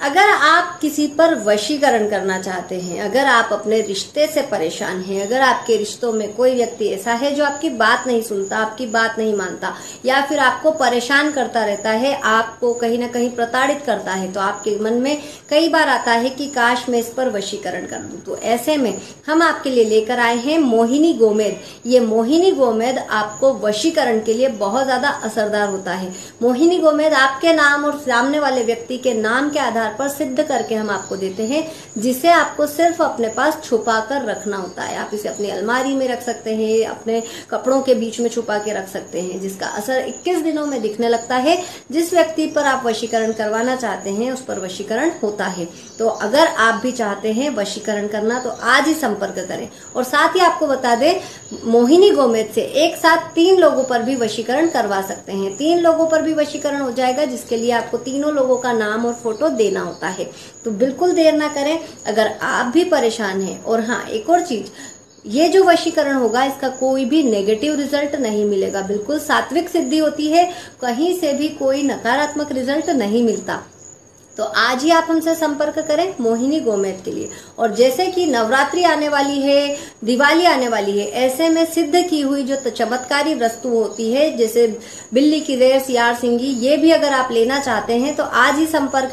अगर आप किसी पर वशीकरण करना चाहते हैं, अगर आप अपने रिश्ते से परेशान हैं, अगर आपके रिश्तों में कोई व्यक्ति ऐसा है जो आपकी बात नहीं सुनता, आपकी बात नहीं मानता, या फिर आपको परेशान करता रहता है, आपको कहीं ना कहीं प्रताड़ित करता है तो आपके मन में कई बार आता है कि काश मैं इस पर वशीकरण कर दूँ। तो ऐसे में हम आपके लिए लेकर आए हैं मोहिनी गोमेद। ये मोहिनी गोमेद आपको वशीकरण के लिए बहुत ज़्यादा असरदार होता है। मोहिनी गोमेद, आपके नाम और सामने वाले व्यक्ति के नाम के आधार आधार पर सिद्ध करके हम आपको देते हैं, जिसे आपको सिर्फ़ अपने पास छुपा कर रखना होता है। आप इसे अपनी अलमारी में रख सकते हैं, अपने कपड़ों के बीच में छुपा के रख सकते हैं, जिसका असर 21 दिनों में दिखने लगता है। जिस व्यक्ति पर आप वशीकरण करवाना चाहते हैं, उस पर वशीकरण होता है। तो अगर आप भी चाहते हैं वशीकरण करना तो आज ही संपर्क करें। और साथ ही आपको बता दें, मोहिनी गोमेद से एक साथ तीन लोगों पर भी वशीकरण करवा सकते हैं। तीन लोगों पर भी वशीकरण हो जाएगा, जिसके लिए आपको तीनों लोगों का नाम और फ़ोटो देना देना होता है। तो बिल्कुल देर ना करें। अगर आप भी परेशान हैं, और हाँ एक और चीज़, ये जो वशीकरण होगा, इसका कोई भी नेगेटिव रिज़ल्ट नहीं मिलेगा। बिल्कुल सात्विक सिद्धि होती है, कहीं से भी कोई नकारात्मक रिज़ल्ट नहीं मिलता। तो आज ही आप हमसे संपर्क करें मोहिनी गोमेद के लिए। और जैसे कि नवरात्रि आने वाली है, दिवाली आने वाली है, ऐसे में सिद्ध की हुई जो चमत्कारी वस्तु होती है, जैसे बिल्ली की रेस, यार, सिंगी, ये भी अगर आप लेना चाहते हैं तो आज ही संपर्क